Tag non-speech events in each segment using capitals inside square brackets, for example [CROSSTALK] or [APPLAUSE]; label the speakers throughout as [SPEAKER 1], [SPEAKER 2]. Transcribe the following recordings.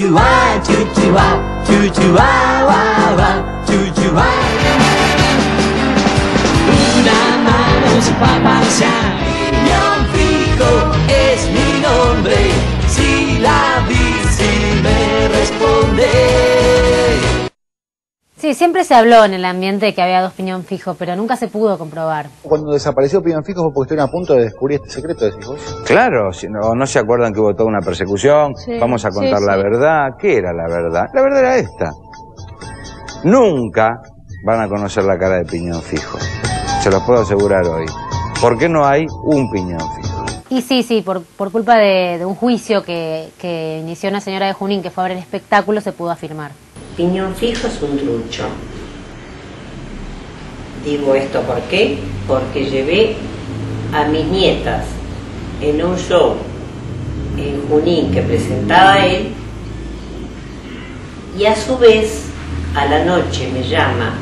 [SPEAKER 1] chuchua, chuchua, chuchua, wa, wa, chuchua. Una mano su papá fijo es mi nombre.
[SPEAKER 2] Sí, siempre se habló en el ambiente de que había dos piñón fijos, pero nunca se pudo comprobar.
[SPEAKER 3] Cuando desapareció Piñón Fijo fue porque estuvieron a punto de descubrir este secreto, decís vos.
[SPEAKER 4] Claro, si no, no se acuerdan que hubo toda una persecución,
[SPEAKER 2] Sí,
[SPEAKER 4] vamos a
[SPEAKER 2] sí,
[SPEAKER 4] contar la
[SPEAKER 2] sí.
[SPEAKER 4] verdad. ¿Qué era la verdad? La verdad era esta. Nunca van a conocer la cara de Piñón Fijo. Se los puedo asegurar hoy. ¿Por qué no hay un Piñón Fijo?
[SPEAKER 2] Y sí, sí, por, por culpa de, de un juicio que, que inició una señora de Junín que fue a ver el espectáculo, se pudo afirmar.
[SPEAKER 5] Piñón fijo es un trucho. Digo esto ¿por qué? Porque llevé a mis nietas en un show en Junín que presentaba él y a su vez a la noche me llama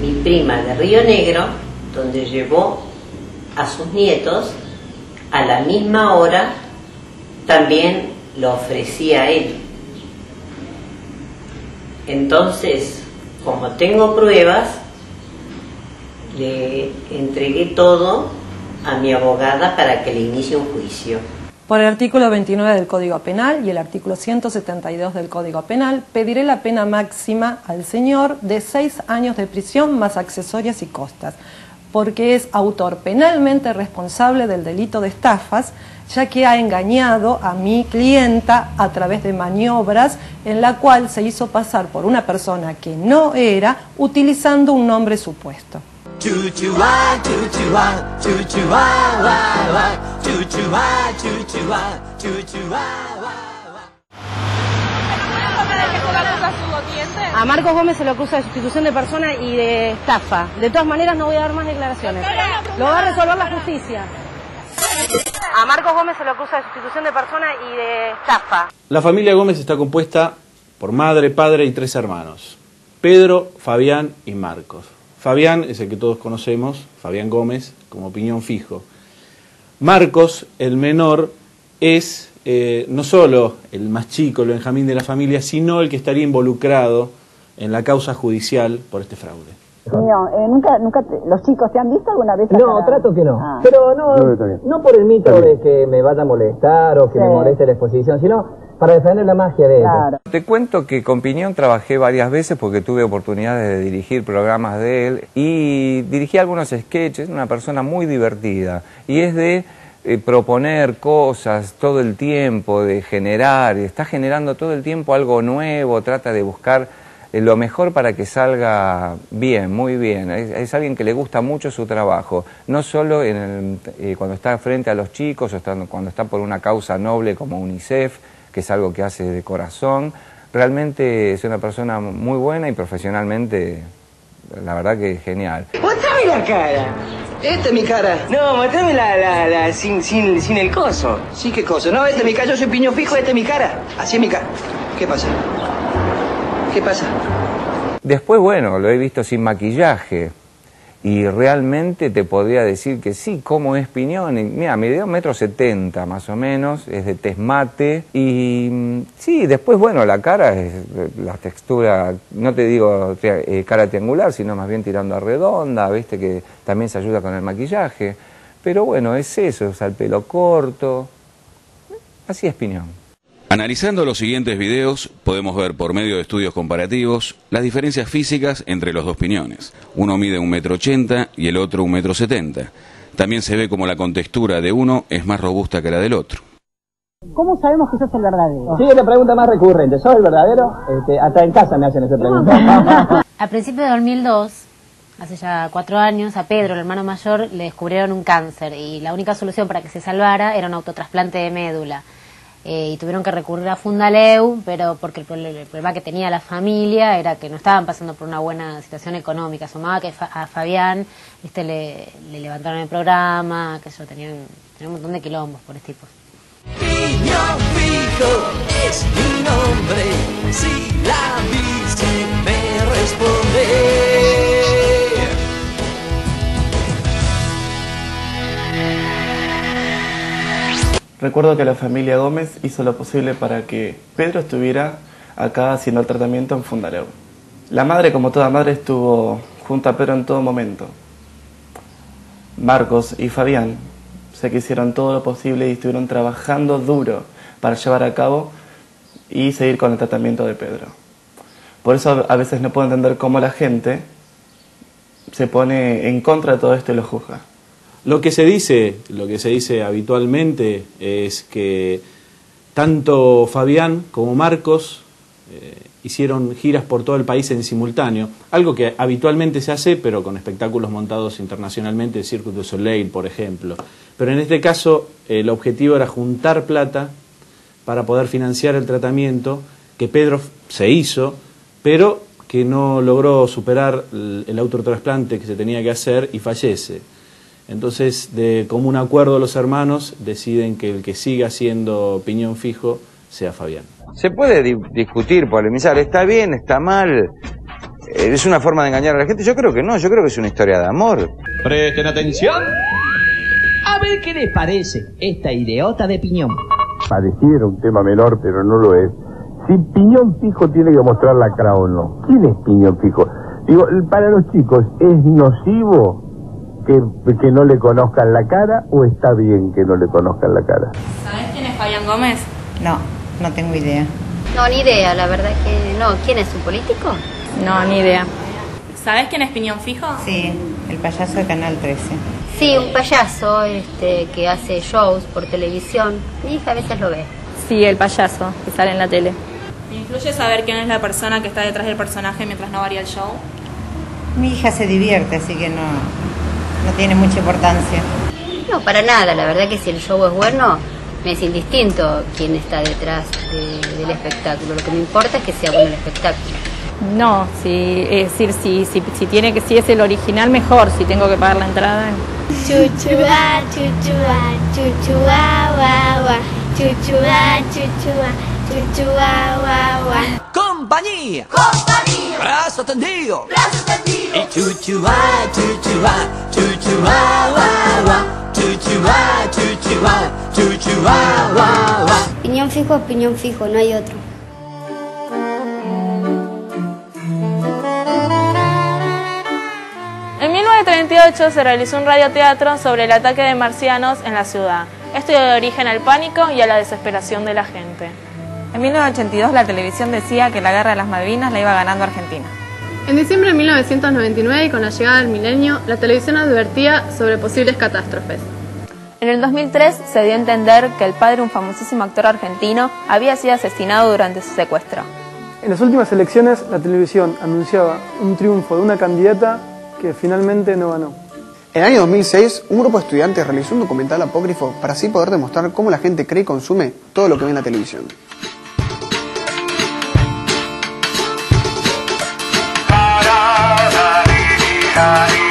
[SPEAKER 5] mi prima de Río Negro donde llevó a sus nietos a la misma hora también lo ofrecí a él. Entonces, como tengo pruebas, le entregué todo a mi abogada para que le inicie un juicio.
[SPEAKER 6] Por el artículo 29 del Código Penal y el artículo 172 del Código Penal, pediré la pena máxima al señor de seis años de prisión más accesorias y costas, porque es autor penalmente responsable del delito de estafas, ya que ha engañado a mi clienta a través de maniobras en la cual se hizo pasar por una persona que no era, utilizando un nombre supuesto.
[SPEAKER 7] A Marcos Gómez se lo acusa de sustitución de persona y de estafa. De todas maneras no voy a dar más declaraciones. Lo va a resolver la justicia. A Marcos Gómez se lo acusa de sustitución de persona y de estafa.
[SPEAKER 8] La familia Gómez está compuesta por madre, padre y tres hermanos. Pedro, Fabián y Marcos. Fabián es el que todos conocemos, Fabián Gómez, como piñón fijo. Marcos, el menor, es eh, no solo el más chico, el Benjamín de la familia, sino el que estaría involucrado en la causa judicial por este fraude.
[SPEAKER 9] No, eh, nunca, nunca te- los chicos te han visto alguna vez.
[SPEAKER 10] No, trato que no.
[SPEAKER 9] Ah.
[SPEAKER 10] Pero no,
[SPEAKER 3] No,
[SPEAKER 10] por el mito de que me vaya a molestar o que me moleste la exposición, sino para defender la magia de.
[SPEAKER 9] Claro.
[SPEAKER 4] Te cuento que con Piñón trabajé varias veces porque tuve oportunidades de dirigir programas de él y dirigí algunos sketches, una persona muy divertida y es de eh, proponer cosas todo el tiempo, de generar, está generando todo el tiempo algo nuevo, trata de buscar eh, lo mejor para que salga bien, muy bien. Es, alguien que le gusta mucho su trabajo, no solo en el- eh, cuando está frente a los chicos o está- cuando está por una causa noble como UNICEF, que es algo que hace de corazón. Realmente es una persona muy buena y profesionalmente, la verdad que genial.
[SPEAKER 11] La cara. Esta es mi cara. No, mostrame la, la, la, sin, sin, sin el coso. Sí, qué coso. No, esta es mi cara. Yo soy piño fijo, esta es mi cara. Así es mi cara. ¿Qué pasa? ¿Qué pasa?
[SPEAKER 4] Después, bueno, lo he visto sin maquillaje y realmente te podría decir que sí, cómo es Piñón. Mira, mide un metro setenta más o menos, es de tez mate y mm, sí, después, bueno, la cara es la textura, no te digo eh, cara triangular, sino más bien tirando a redonda, viste que también se ayuda con el maquillaje. Pero bueno, es eso, es al pelo corto. Así es Piñón.
[SPEAKER 12] Analizando los siguientes videos, podemos ver por medio de estudios comparativos las diferencias físicas entre los dos piñones. Uno mide un metro ochenta y el otro un metro setenta. También se ve como la contextura de uno es más robusta que la del otro.
[SPEAKER 9] ¿Cómo sabemos que sos el verdadero?
[SPEAKER 10] Sí, es la pregunta más recurrente. ¿Sos el verdadero? Este, hasta en casa me hacen esa pregunta. [LAUGHS]
[SPEAKER 2] A principios de 2002, hace ya cuatro años, a Pedro, el hermano mayor, le descubrieron un cáncer y la única solución para que se salvara era un autotrasplante de médula. Eh, y tuvieron que recurrir a Fundaleu, pero porque el, problema que tenía la familia era que no estaban pasando por una buena situación económica. Sumaba que a Fabián viste, le, le levantaron el programa, que eso tenían, un montón de quilombos por este tipo.
[SPEAKER 13] Recuerdo que la familia Gómez hizo lo posible para que Pedro estuviera acá haciendo el tratamiento en Fundareu. La madre, como toda madre, estuvo junto a Pedro en todo momento. Marcos y Fabián sé que hicieron todo lo posible y estuvieron trabajando duro para llevar a cabo y seguir con el tratamiento de Pedro. Por eso a veces no puedo entender cómo la gente se pone en contra de todo esto y lo juzga.
[SPEAKER 8] Lo que se dice, lo que se dice habitualmente es que tanto Fabián como Marcos eh, hicieron giras por todo el país en simultáneo, algo que habitualmente se hace, pero con espectáculos montados internacionalmente, Cirque du Soleil, por ejemplo. Pero en este caso el objetivo era juntar plata para poder financiar el tratamiento que Pedro se hizo, pero que no logró superar el, el autotrasplante que se tenía que hacer y fallece. Entonces, de común acuerdo los hermanos deciden que el que siga siendo piñón fijo sea Fabián.
[SPEAKER 4] Se puede di- discutir, polemizar, está bien, está mal, eh, es una forma de engañar a la gente. Yo creo que no, yo creo que es una historia de amor.
[SPEAKER 14] Presten atención. A ver qué les parece esta idiota de piñón.
[SPEAKER 15] Pareciera un tema menor, pero no lo es. Si Piñón Fijo tiene que mostrar la cara o no. ¿Quién es Piñón Fijo? Digo, para los chicos, ¿es nocivo que, que no le conozcan la cara o está bien que no le conozcan la cara?
[SPEAKER 16] ¿Sabes quién es Fabián Gómez?
[SPEAKER 17] No, no tengo idea.
[SPEAKER 18] No, ni idea, la verdad que no. ¿Quién es un político?
[SPEAKER 16] No, ni idea. ¿Sabes quién es Piñón Fijo?
[SPEAKER 17] Sí, el payaso de Canal 13.
[SPEAKER 18] Sí, un payaso este, que hace shows por televisión. Mi hija a veces lo ve.
[SPEAKER 16] Sí, el payaso que sale en la tele. ¿Me influye saber quién es la persona que está detrás del personaje mientras no varía el show?
[SPEAKER 17] Mi hija se divierte, así que no, no tiene mucha importancia.
[SPEAKER 18] No, para nada. La verdad que si el show es bueno, me es indistinto quién está detrás de- del espectáculo. Lo que me importa es que sea bueno el espectáculo.
[SPEAKER 16] No, si, es decir, si, si, si tiene que, si es el original, mejor. Si tengo que pagar la entrada.
[SPEAKER 19] Chuchua, chuchua, chuchua, guau, guau. Chuchua, chuchua, chuchua, guau, guau.
[SPEAKER 1] Compañía. Compañía. Brazo tendido. Brazo tendido. Y guau. Chuchua, chuchua, chuchua, guau, guau.
[SPEAKER 19] Piñón fijo, piñón fijo, no hay otro.
[SPEAKER 16] En 1938 se realizó un radioteatro sobre el ataque de marcianos en la ciudad. Esto dio origen al pánico y a la desesperación de la gente.
[SPEAKER 20] En 1982 la televisión decía que la guerra de las Malvinas la iba ganando Argentina.
[SPEAKER 21] En diciembre de 1999 y con la llegada del milenio, la televisión advertía sobre posibles catástrofes.
[SPEAKER 20] En el 2003 se dio a entender que el padre de un famosísimo actor argentino había sido asesinado durante su secuestro.
[SPEAKER 22] En las últimas elecciones, la televisión anunciaba un triunfo de una candidata que finalmente no ganó.
[SPEAKER 23] En el año 2006, un grupo de estudiantes realizó un documental apócrifo para así poder demostrar cómo la gente cree y consume todo lo que ve en la televisión.
[SPEAKER 1] Ay,